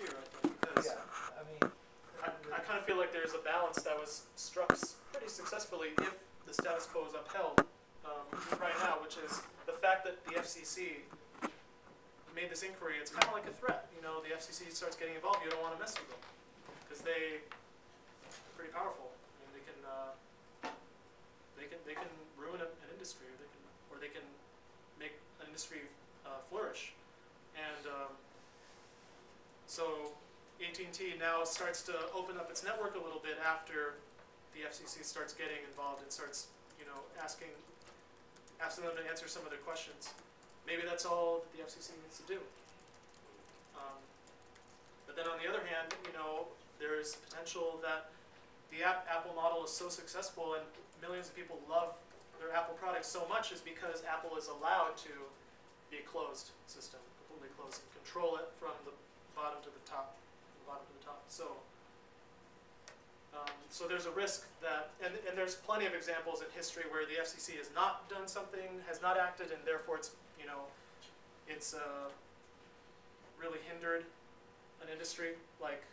I think, Yeah, I mean. I, I kind of feel like there's a balance that was struck pretty successfully if the status quo is upheld um, right now, which is the fact that the FCC made this inquiry. It's kind of like a threat. You know, the FCC starts getting involved. You don't want to mess with them because they are pretty powerful. I mean, they can uh, they can they can ruin a, an industry, or they can or they can make an industry uh, flourish. And um, so AT&T now starts to open up its network a little bit after the FCC starts getting involved and starts, you know, asking asking them to answer some of their questions. Maybe that's all that the FCC needs to do. Um, but then on the other hand, you know, there's potential that the app, Apple model is so successful and millions of people love their Apple products so much is because Apple is allowed to be a closed system, completely closed, and control it from the bottom to the top, from the bottom to the top. So, um, so there's a risk that, and, and there's plenty of examples in history where the FCC has not done something, has not acted, and therefore it's, you know, it's uh, really hindered an industry, like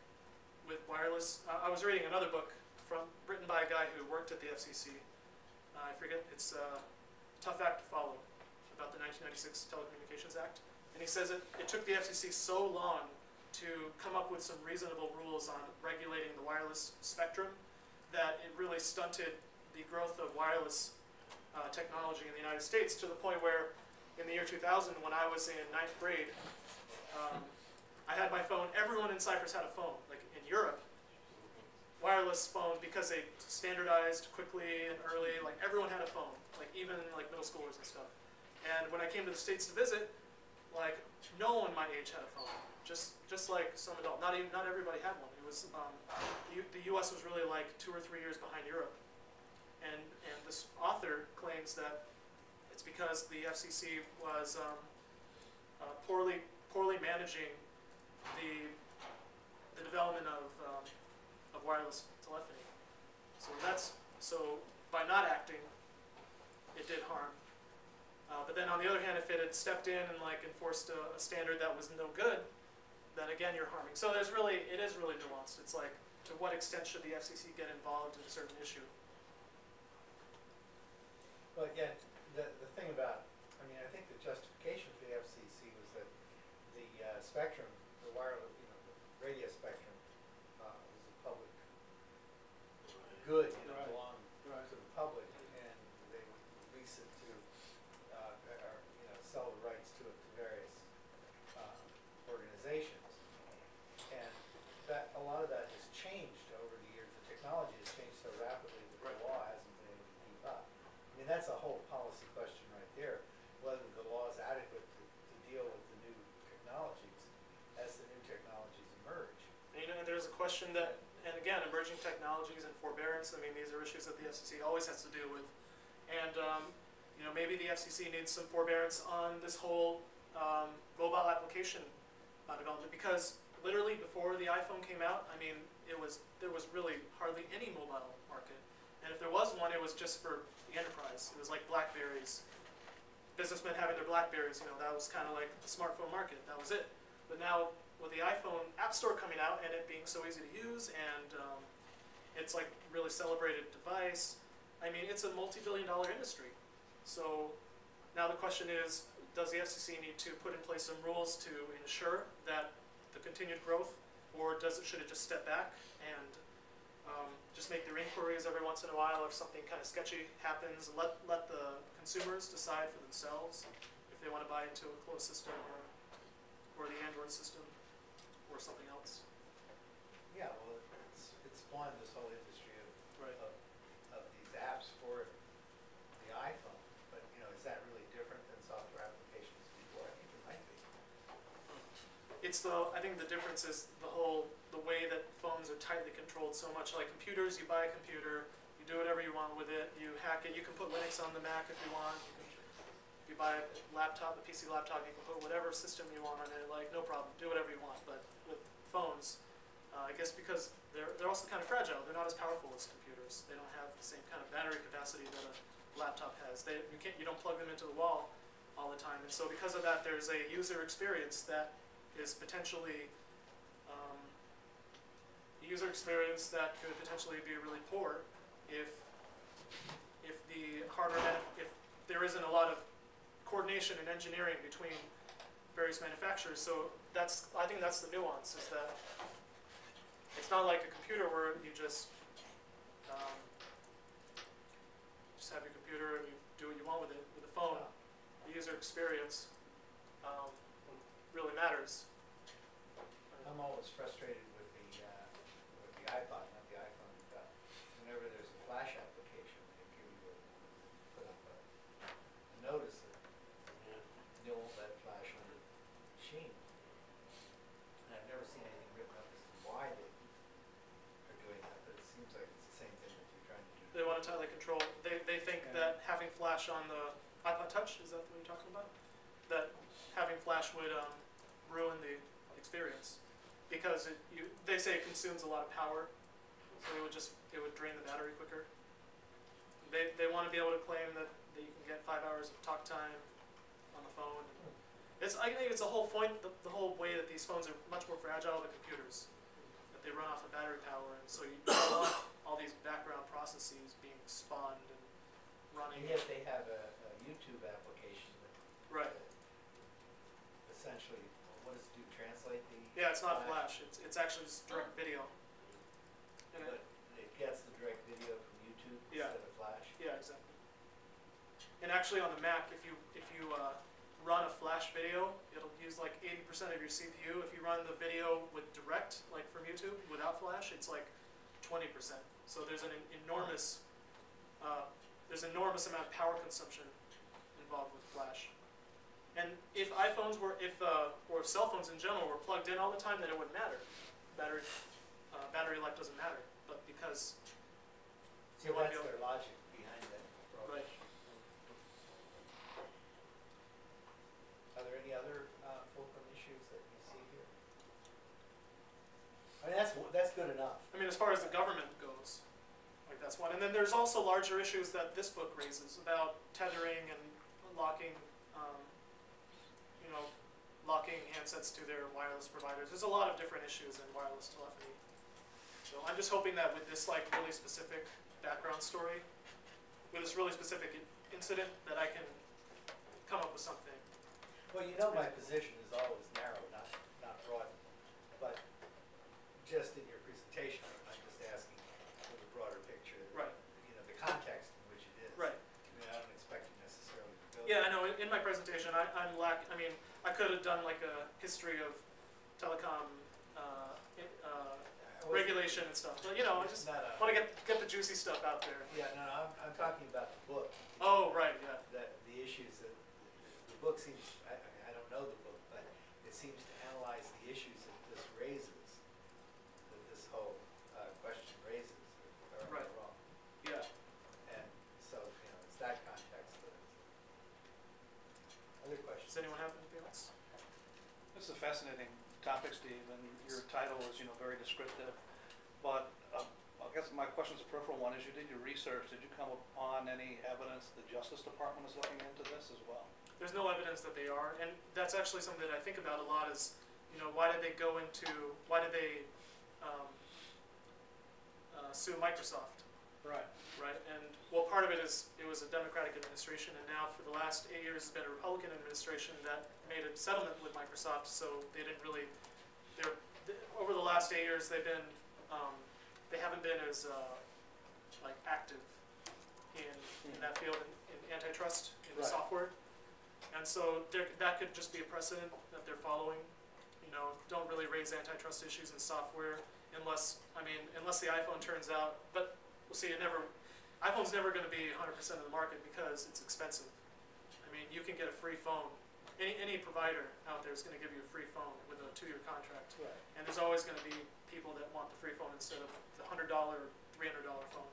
with wireless. Uh, I was reading another book from written by a guy who worked at the FCC. Uh, I forget, it's a Tough Act to Follow, about the 1996 Telecommunications Act. And he says it, it took the FCC so long to come up with some reasonable rules on regulating the wireless spectrum that it really stunted the growth of wireless uh, technology in the United States to the point where in the year 2000, when I was in ninth grade, um, I had my phone. Everyone in Cyprus had a phone. Like in Europe, wireless phone because they standardized quickly and early. Like everyone had a phone. Like even like middle schoolers and stuff. And when I came to the states to visit, like no one my age had a phone. Just just like some adult. Not even not everybody had one. It was um, the, U.S. was really like two or three years behind Europe. And and this author claims that it's because the FCC was um, uh, poorly poorly managing the the development of um, of wireless telephony. So that's so by not acting, it did harm. Uh, but then on the other hand, if it had stepped in and like enforced a, a standard that was no good, then again you're harming. So there's really it is really nuanced. It's like to what extent should the FCC get involved in a certain issue? Well, yeah, the, the thing about, I mean, I think the justification for the FCC was that the uh, spectrum, the wireless, you know, the radio spectrum, uh, was a public good, you know, Right. belonged Right. to the public, and they would lease it to, uh, or, you know, sell the rights to it to various, uh, organizations. And that, a lot of that has changed over the years, the technology has changed so rapidly that Right. the law hasn't been able to keep up. I mean, that's a whole policy question right there, whether the law is adequate to, to deal with the new technologies as the new technologies emerge. A question that, and again, emerging technologies and forbearance, I mean, these are issues that the FCC always has to deal with. And, um, you know, maybe the FCC needs some forbearance on this whole um, mobile application uh, development because literally before the iPhone came out, I mean, it was there was really hardly any mobile market. And if there was one, it was just for the enterprise. It was like Blackberries. Businessmen having their Blackberries, you know, that was kind of like the smartphone market. That was it. But now with the iPhone App Store coming out and it being so easy to use and um, it's like really celebrated device. I mean, it's a multi-billion dollar industry. So now the question is, does the FCC need to put in place some rules to ensure that the continued growth, or does it, should it just step back and um, just make their inquiries every once in a while if something kind of sketchy happens, let, let the consumers decide for themselves if they want to buy into a closed system or, or the Android system or something else. Yeah, well, it's, it's spawned this whole industry of, Right. of, of these apps for the iPhone, but, you know, is that really different than software applications before? I think it might be. It's the, I think the difference is the whole, the way that phones are tightly controlled so much. Like computers, you buy a computer, you do whatever you want with it, you hack it, you can put Linux on the Mac if you want. You you buy a laptop, a PC laptop, you can put whatever system you want on it, like no problem, do whatever you want. But with phones, uh, I guess because they're, they're also kind of fragile, they're not as powerful as computers. They don't have the same kind of battery capacity that a laptop has. They, you can't, you don't plug them into the wall all the time. And so because of that, there's a user experience that is potentially um, user experience that could potentially be really poor if if the hardware if there isn't a lot of coordination and engineering between various manufacturers. So that's I think that's the nuance is that it's not like a computer where you just um, just have your computer and you do what you want with it. With a phone, the user experience um, really matters. I'm always frustrated with the, uh, with the iPod, not the iPhone, whenever there's a flash application, they give you a, put up a, a notice that they won't let flash on the machine. And I've never seen anything written up as to why they are doing that, but it seems like it's the same thing that you're trying to do. They want to tightly control. They they think Yeah. that having flash on the iPod Touch is that what you're talking about? That having flash would um, ruin the experience because it you they say it consumes a lot of power, so it would just it would drain the battery quicker. They they want to be able to claim that, that you can get five hours of talk time on the phone. It's I think it's a whole point the, the whole way that these phones are much more fragile than computers. That they run off of battery power, and so you all these background processes being spawned running. And yet they have a, a YouTube application that Right. that essentially, what does it do, translate the? Yeah, it's not Flash. It's it's actually just direct video. And But it, it gets the direct video from YouTube Yeah. instead of Flash? yeah, exactly. And actually, on the Mac, if you if you uh, run a Flash video, it'll use like 80% of your CPU. If you run the video with direct, like from YouTube, without Flash, it's like 20%. So there's an en- enormous uh, there's enormous amount of power consumption involved with Flash. And if iPhones were, if uh, or if cell phones in general were plugged in all the time, then it wouldn't matter. Battery uh, battery life doesn't matter. But because So that's their logic behind that approach. Right. Are there any other, uh, fulcrum issues that you see here? I mean, that's, that's good enough. I mean, as far as the government that's one. And then there's also larger issues that this book raises about tethering and locking, um, you know, locking handsets to their wireless providers. There's a lot of different issues in wireless telephony. So I'm just hoping that with this like really specific background story, with this really specific incident, that I can come up with something. Well, you know, my position is always narrow, not, not broad, but just in your presentation, I'm I'm just asking for the broader picture. Right. You know, the context in which it is. Right. I mean, I don't expect you necessarily to go. Yeah, I know. In, in my presentation, I, I'm lack. I mean, I could have done like a history of telecom uh, uh, regulation and stuff. But you know, I just a- want to get get the juicy stuff out there. Yeah, no, no, I'm, I'm talking about the book. Oh, right, yeah. that the issues that, the book seems, I, I mean, I don't know the book, but it seems to analyze the issues that this raises, that this whole, uh, question raises, or am I Right. wrong? Yeah. And so, you know, it's that context that it's. Other questions? Does anyone have anything else? This is a fascinating topic, Steve, and your title is, you know, very descriptive. But um, I guess my question is a peripheral one. As you did your research, did you come upon any evidence the Justice Department is looking into this as well? There's no evidence that they are, and that's actually something that I think about a lot. Is you know why did they go into why did they um, uh, sue Microsoft? Right. right? And well, part of it is it was a Democratic administration, and now for the last eight years, it's been a Republican administration that made a settlement with Microsoft. So they didn't really, they're th- over the last eight years, they've been, um, they haven't been as uh, like active in in that field in, in antitrust in Right. software, and so there, that could just be a precedent that they're following. You know, don't really raise antitrust issues in software unless I mean unless the iPhone turns out, but we'll see. It never iPhone's never going to be 100% of the market because it's expensive. I mean, you can get a free phone. Any, any provider out there is going to give you a free phone with a two-year contract. Right. And there's always going to be people that want the free phone instead of the $100, $300 phone.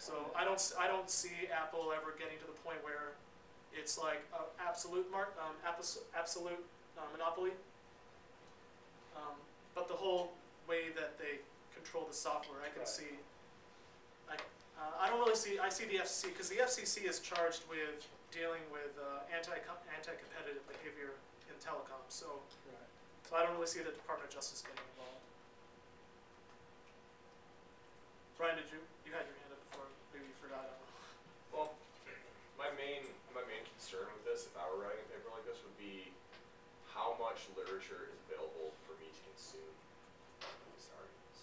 So I don't, I don't see Apple ever getting to the point where it's like a absolute mark, um, absolute uh, monopoly. Um, but the whole way that they control the software, I can Right. see. I, uh, I don't really see. I see the FCC because the FCC is charged with dealing with uh, anti anti competitive behavior in telecom. So Right. So I don't really see the Department of Justice getting involved. Brian, did you, you had your hand up before, maybe you forgot, I don't know. Well, my main my main concern with this, if I were writing a paper like this, would be how much literature is available for me to consume on these arguments.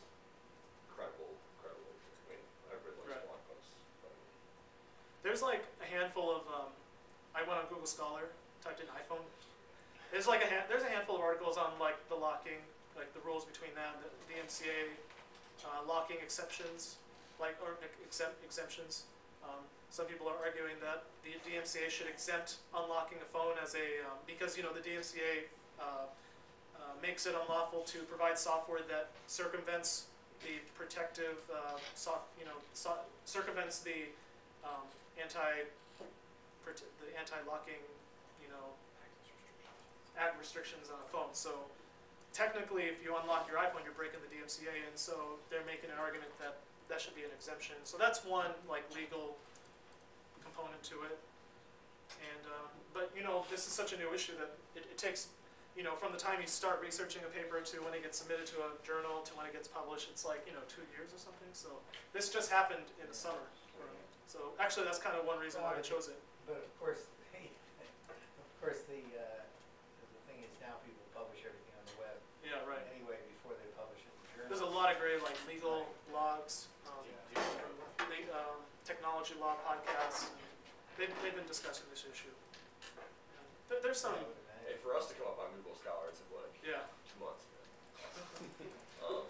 Credible, credible literature. I mean, I've read lots Right. of blog posts, but There's like a handful of, um, I went on Google Scholar, typed in iPhone. There's like a there's a handful of articles on like the locking, like the rules between that, the DMCA, uh, locking exceptions, like, or exempt, exemptions. Um, some people are arguing that the DMCA should exempt unlocking a phone as a, um, because, you know, the DMCA, uh, uh, makes it unlawful to provide software that circumvents the protective, uh, soft, you know, so- circumvents the, um, anti, the anti-locking, you know, add restrictions on a phone. So technically, if you unlock your iPhone, you're breaking the DMCA, and so they're making an argument that that should be an exemption. So that's one like legal component to it. And um, but you know, this is such a new issue that it, it takes, you know, from the time you start researching a paper to when it gets submitted to a journal to when it gets published, it's like you know two years or something. So this just happened in the summer. So actually, that's kind of one reason why I chose it. But of course, of course, the, uh, the thing is now people publish everything on the web Yeah, right. anyway before they publish it in the. There's a lot of great like legal logs, um, Yeah. the um, technology law podcasts. They've, they've been discussing this issue. There, there's some, hey, for us to come up on Google Scholar, it took like yeah. two months, man. um,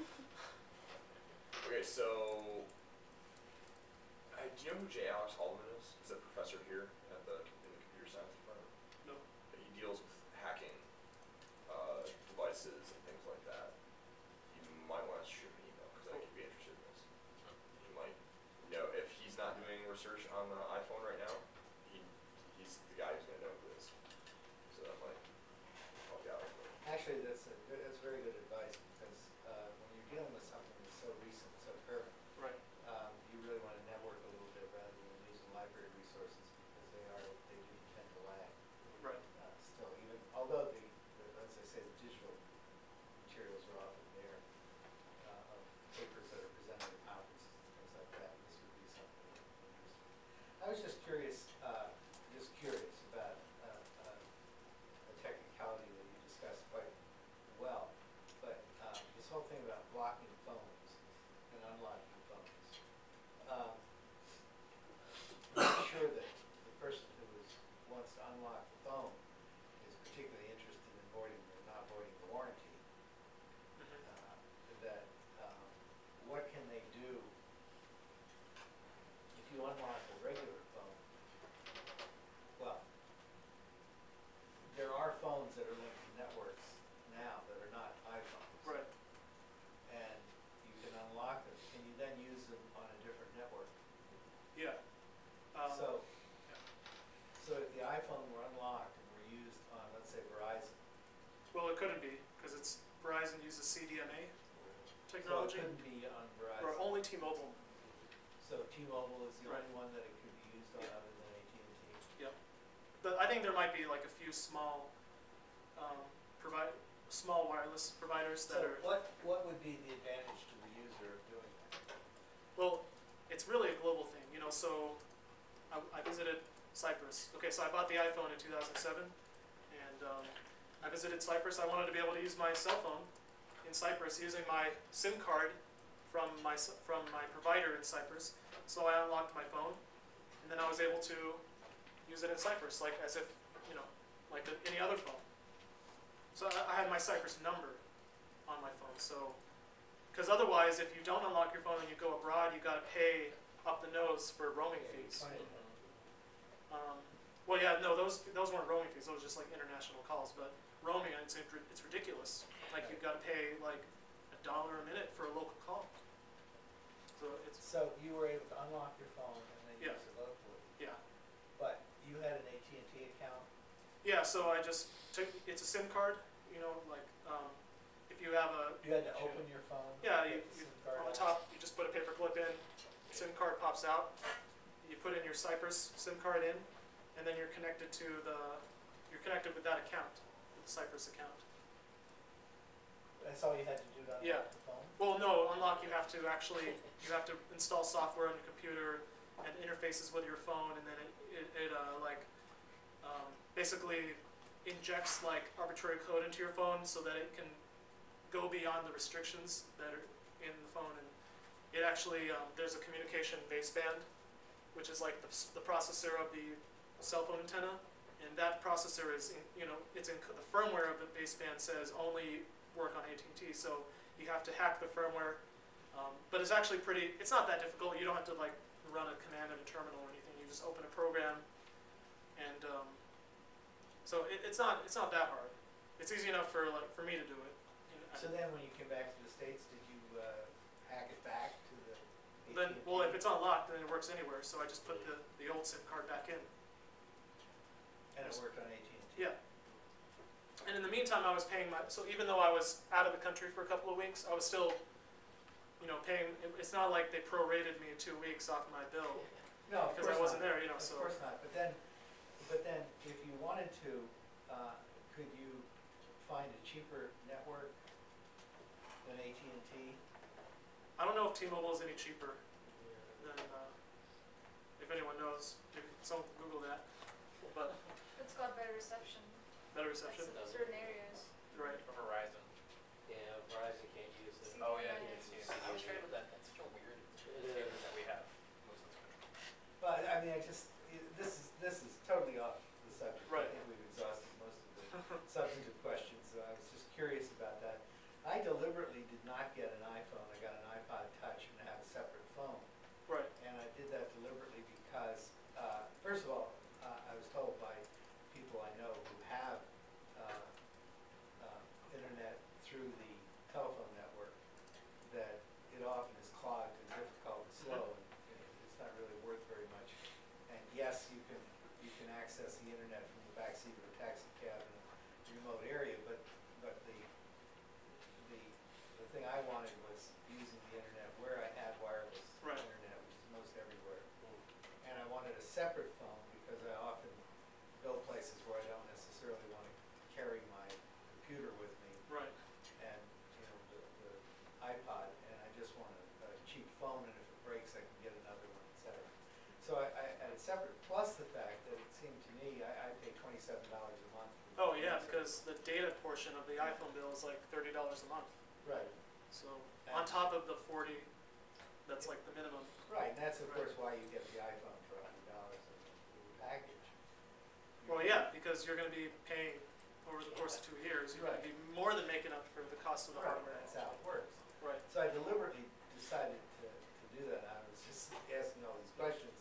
okay, so uh, do you know who J. Alex Halderman is? He's a professor here at the in the computer science department. No. He deals with hacking uh, devices and things like that. You might want to shoot him an email because I think he'd be interested in this. He might know if he's not doing research on the iPhone right now. He he's the guy who's gonna know who it is. So that might help you out. a little bit. Actually, that's, a good- that's very good advice because, uh, when you're dealing with something that's so recent, so current, Right. um, you really want to network a little bit rather than using library resources because they are, they do tend to lag. Right. uh, still, even, although the, the, as I say, the digital materials are often there, uh, of papers that are presented at conferences and things like that, this would be something interesting. I was just curious, uh, just curious about, uh, uh, a technicality that you discussed quite well, but, uh, this whole thing about blocking phones and unlocking phones. Um, I'm not sure that the person who is, wants to unlock the phone is particularly interested in voiding or not voiding the warranty. Mhm. Uh, That, um, what can they do if you unlock a regular phone? Well, there are phones that are linked to networks now that are not iPhones. Right. And you can unlock them, can you then use them on a different network? Yeah. Um, So, yeah. so if the iPhone were unlocked and were used on, let's say Verizon, Well, it couldn't be because it's Verizon uses CDMA so it technology, couldn't be on or Verizon. only T-Mobile. So T-Mobile is the Right. only one that it could be used on Yeah. other than AT&T? Yep. But I think there might be like a few small, um, provide small wireless providers that So are. what, what would be the advantage to the user of doing that? Well, it's really a global thing, you know, so I, I visited Cyprus. Okay, so I bought the iPhone in 2007, and um, I visited Cyprus. I wanted to be able to use my cell phone in Cyprus using my SIM card from my, from my provider in Cyprus. So I unlocked my phone, and then I was able to use it in Cyprus, like as if, you know, like any other phone. So I, I had my Cyprus number on my phone, so because otherwise, if you don't unlock your phone and you go abroad, you gotta pay up the nose for roaming fees. Um, well, yeah, no, those those weren't roaming fees; those were just like international calls. But roaming, it's it's ridiculous. Like you've got to pay like a dollar a minute for a local call. So it's So you were able to unlock your phone and then Yeah. use it locally, yeah, but you had an AT&T account? yeah. So I just took it's a SIM card. You know, like um, if you have a You had to open your phone? Yeah, get you, the you, SIM card on the out? top, you just put a paper clip in, SIM card pops out, you put in your Cyprus SIM card in, and then you're connected to the, you're connected with that account, with the Cyprus account. That's all you had to do to Yeah. the phone? Well, no, unlock you have to actually you have to install software on your computer and interfaces with your phone, and then it it, it uh, like um, basically injects like arbitrary code into your phone so that it can go beyond the restrictions that are in the phone, and it actually um, there's a communication baseband, which is like the, the processor of the cell phone antenna, and that processor is in, you know it's in the firmware of the baseband says only work on AT&T, so you have to hack the firmware. Um, but it's actually pretty, it's not that difficult. You don't have to like run a command in a terminal or anything. You just open a program and um, so it, it's not it's not that hard. It's easy enough for like for me to do it. So then when you came back to the States, did you, uh, hack it back to the then well if it's unlocked then it works anywhere. So I just put the, the old SIM card back in. And it worked on AT&T? Yeah. And in the meantime I was paying my so even though I was out of the country for a couple of weeks, I was still you know paying it, it's not like they prorated me two weeks off my bill. No, of Because I course wasn't not. there, you know, Of so- course not, but then, but then if you wanted to, uh, could you find a cheaper network than AT&T? I don't know if T-Mobile is any cheaper than, uh, if anyone knows, maybe someone can Google that. But It's got better reception. Better reception, in certain areas. right? Verizon. Yeah, Verizon can't use it. Oh, yeah, yeah, yeah. yeah. I was trying with that, that's such a weird It is. that we have most of the country. But, I mean, I just, i- this is, this is totally off the subject. Right. I think we've exhausted most of the substantive questions, so I was just curious about that. I deliberately did not get an iPhone, I got an iPod Touch and I have a separate phone. Right, And I did that deliberately because, uh, first of all, uh, I was told by people I know who have, uh, uh, internet through the telephone network, that it often is clogged and difficult and slow, and you know, it's not really worth very much. And yes, you can, you can access the internet from the backseat of a taxi cab in a remote area, but, but the, the, the thing I wanted was using the internet where I had wireless Right. internet, which is most everywhere. And I wanted a separate phone because I often go places where I don't necessarily want to carry my computer with me right, and, you know, the, the iPod, and I just want a, a cheap phone, and if it breaks, I can get another one, et cetera. So I, I had it separate, plus the fact that it seemed to me, I, I pay twenty-seven dollars a month. oh for yeah, the because the data portion of the iPhone bill is like thirty dollars a month. Right, So on top of the forty, that's like the minimum. right, and that's of Right. course why you get the iPhone for a hundred dollars in the package. Well, yeah, because you're gonna be paying over the course of two years, you're gonna be more than making up for the cost of the Right, hardware. that's how it works. Right, So I deliberately decided to, to do that. I was just asking all these questions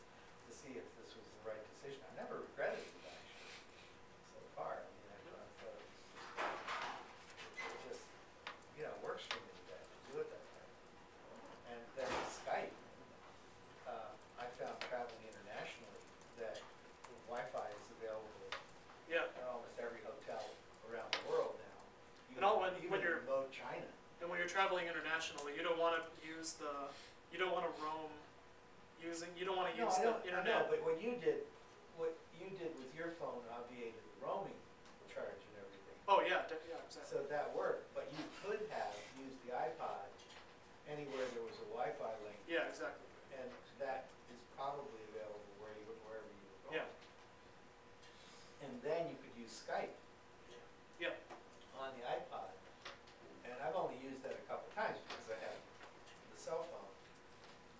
to see if this was the right decision. I never regretted it actually, so far. I mean, I I thought it was, it just, you know, works for me that, to do it that way. And then Skype, uh, I found traveling internationally that Wi-Fi is available yeah, in almost every hotel around the world now. And all when- Even when in you're- remote China. and when you're traveling internationally, you don't wanna use the, you don't wanna roam using, you don't wanna No, use I the don't- I know, but what you did, what you did with your phone obviated the roaming charge and everything. Oh, yeah, de- yeah, exactly. So that worked, but you could have used the iPod anywhere there was a Wi-Fi link, Yeah, exactly. and that is probably available where you, wherever you were going. And then you could use Skype Yeah, on the iPod, and I've only used that a couple times because I have the cell phone,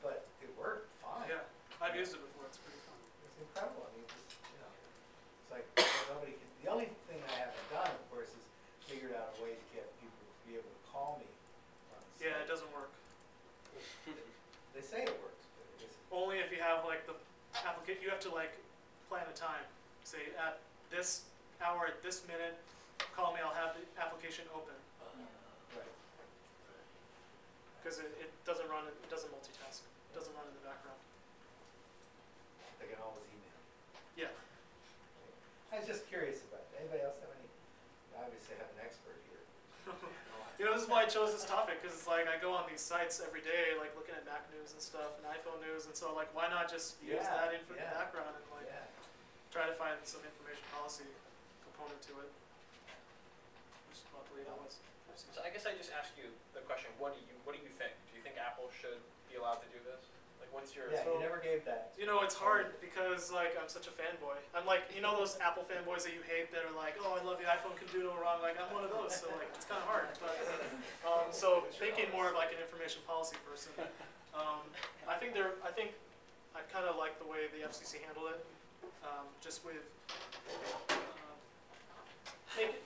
but it worked fine. yeah, I've used it before, it's pretty fun. It's incredible, I mean, just, you know, it's like, nobody can, the only thing I haven't done, of course, is figured out a way to get people to be able to call me on the Yeah, it cell. doesn't work. They say it works, but it isn't. Only if you have like the applicant, you have to like plan a time. Say at this hour, at this minute, call me, I'll have the application open. Uh, right. Cause it, it doesn't run, it doesn't multitask, it doesn't run in the background. They can always email. Yeah, I was just curious about that. Anybody else have any, I obviously have an expert here. you know, this is why I chose this topic because it's like I go on these sites every day, like looking at Mac news and stuff and iPhone news, and so like why not just yeah, use that info yeah. background and like yeah. try to find some information policy component to it. Just that was. So I guess I just ask you the question: What do you what do you think? Do you think Apple should be allowed to do this? What's yours? Yeah, So- you never gave that. You know, it's hard because like I'm such a fanboy. I'm like, you know, those Apple fanboys that you hate that are like, oh, I love the iPhone, can do no wrong. Like I'm one of those, so like it's kind of hard. But um, so thinking more of like an information policy person. Um, I think they're. I think I kind of like the way the FCC handled it, um, just with make,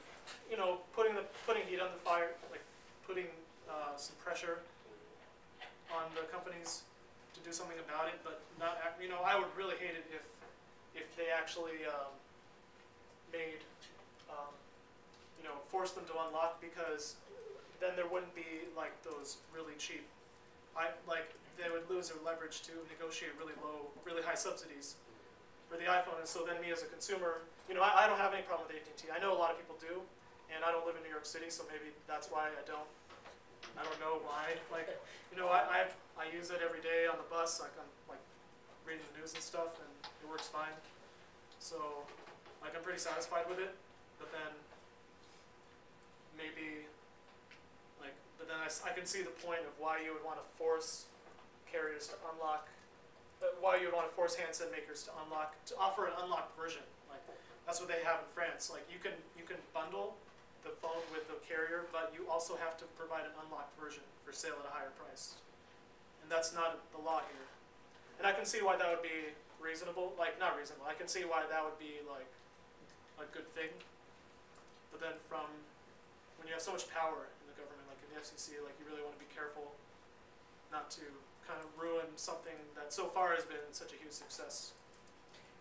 you know, putting the putting heat on the fire, like putting uh, some pressure on the companies to do something about it, but not, you know, I would really hate it if, if they actually, um, made, um, you know, forced them to unlock, because then there wouldn't be like those really cheap, I, like, they would lose their leverage to negotiate really low, really high subsidies for the iPhone, and so then me as a consumer, you know, I, I don't have any problem with AT&T, I know a lot of people do, and I don't live in New York City, so maybe that's why I don't, I don't know why, like, you know, I, I, I use it every day on the bus, like I'm like reading the news and stuff, and it works fine. So, like I'm pretty satisfied with it, but then maybe, like, but then I, I can see the point of why you would want to force carriers to unlock, uh, why you would want to force handset makers to unlock, to offer an unlocked version. Like, that's what they have in France. Like, you can you can bundle the phone with the carrier, but you also have to provide an unlocked version for sale at a higher price. And that's not the law here. And I can see why that would be reasonable, like not reasonable. I can see why that would be like a good thing. But then from when you have so much power in the government, like in the FCC, like you really want to be careful not to kind of ruin something that so far has been such a huge success.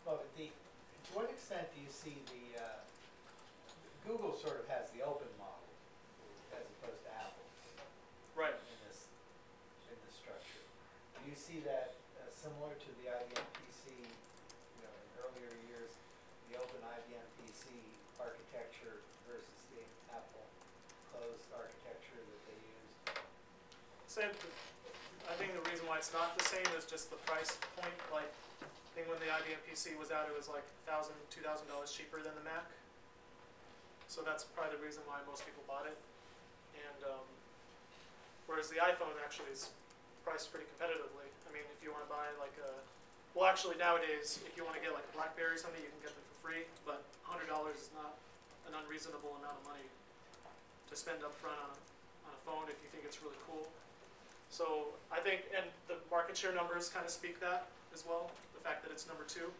Well, the, to what extent do you see the, uh, Google sort of has the open model as opposed to Apple Right. in this, in this structure. Do you see that uh, similar to the IBM PC, you know, in earlier years, the open IBM PC architecture versus the Apple closed architecture that they used? Same. I think the reason why it's not the same is just the price point. Like, I think when the IBM PC was out, it was like thousand, two thousand dollars cheaper than the Mac. So that's probably the reason why most people bought it. And um, whereas the iPhone actually is priced pretty competitively. I mean, if you want to buy like a, well, actually nowadays, if you want to get like a BlackBerry or something, you can get them for free. But hundred dollars is not an unreasonable amount of money to spend up front on, on a phone if you think it's really cool. So I think, and the market share numbers kind of speak that as well, the fact that it's number two.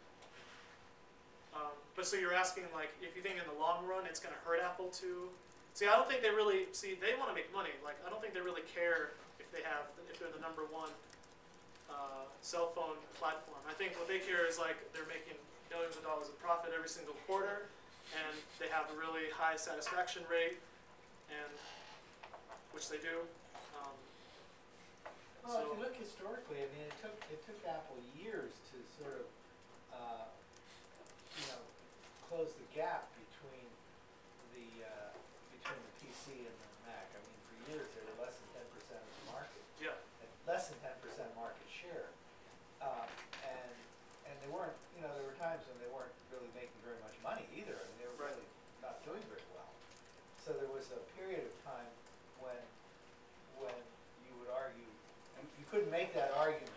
Um, but so you're asking like, if you think in the long run it's going to hurt Apple to, see, I don't think they really see they want to make money. Like I don't think they really care if they have if they're the number one uh, cell phone platform. I think what they care is like they're making billions of dollars of profit every single quarter, and they have a really high satisfaction rate, and which they do. Um, Well, if you look historically, I mean, it took, it took Apple years to sort of, uh, you know, close the gap between the, uh, between the PC and the Mac. I mean, for years, they were less than ten percent of the market, yeah. and less than ten percent market share. Uh, and, and they weren't, you know, there were times when they weren't really making very much money either, I mean, they were Right. really not doing very well. So there was a period of time when, when you would argue, couldn't make that argument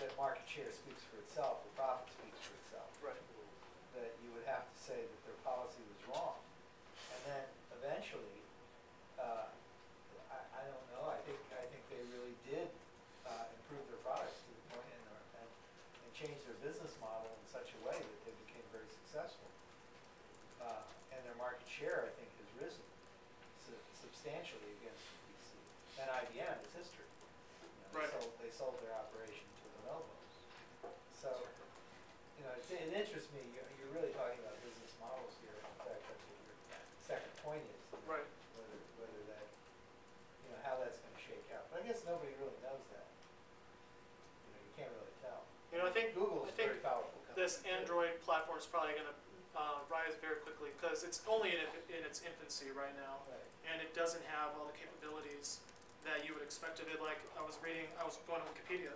that market share speaks for itself, or profit speaks for itself. Right. That you would have to say that their policy was wrong. And then eventually, uh, I, I don't know, I think, I think they really did, uh, improve their products to the point and, and, and change their business model in such a way that they became very successful. Uh, and their market share, I think, has risen su- substantially against the PC. And IBM is history. They Right. sold, they sold their operation to Lenovo. So, you know, it's, it interests me, you're, you're really talking about business models here, in fact, that's what your second point is. Right. Whether, whether that, you know, how that's gonna shake out, but I guess nobody really knows that. You know, you can't really tell. You know, I think Google's I a think very powerful company. this too. Android platform is probably going to uh, rise very quickly because it's only in, in its infancy right now, Right. and it doesn't have all the capabilities that you would expect of it. Like I was reading, I was going to Wikipedia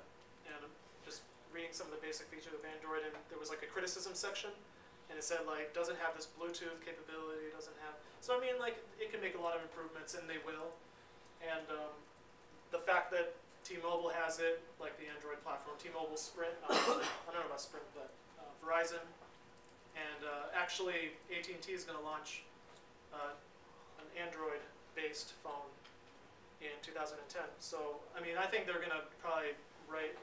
and just reading some of the basic features of Android, and there was like a criticism section, and it said like doesn't have this Bluetooth capability, doesn't have. So I mean, like it can make a lot of improvements, and they will. And um, the fact that T-Mobile has it, like the Android platform. T-Mobile, Sprint. Uh, I don't know about Sprint, but uh, Verizon, and uh, actually AT&T is going to launch uh, an Android-based phone in 2010. So I mean, I think they're going to probably write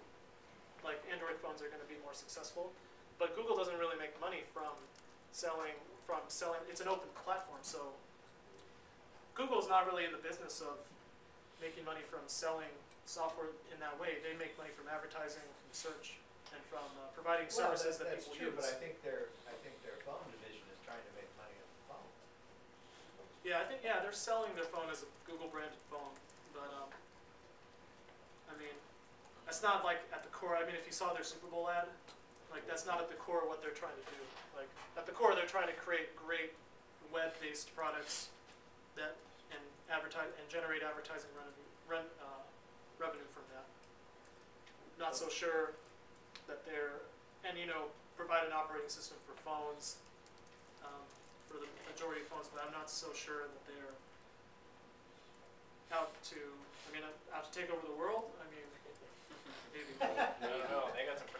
like Android phones are going to be more successful, but Google doesn't really make money from selling from selling. It's an open platform, so Google's not really in the business of making money from selling software in that way. They make money from advertising, from search, and from uh, providing Well, services that, that- people That's true, use. but I think their, I think their phone division is trying to make money on the phone. Yeah, I think yeah, they're selling their phone as a Google branded phone, but um, I mean, that's not like at the core. I mean, if you saw their Super Bowl ad, like that's not at the core what they're trying to do. Like at the core, they're trying to create great web-based products that and advertise and generate advertising revenue, uh, revenue from that. Not so sure that they're and you know provide an operating system for phones. Um, for the majority of phones, but I'm not so sure that they're out to, I mean, uh, out to take over the world, I mean, maybe. I don't they got some